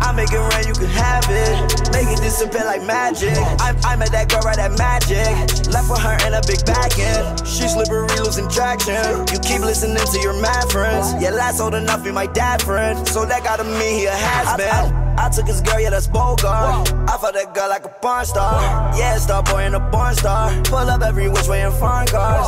I make it rain, you can have it. Make it disappear like magic. I, I met that girl right at magic. Left with her in a big back end. She slippery, losing traction. You keep listening to your mad friends. Yeah, last old enough, be my dad friend. So that gotta mean he a has been. I, took his girl, yeah, that's Bogart. I fought that girl like a porn star. Yeah, star boy and a porn star. Pull up every which way in foreign cars.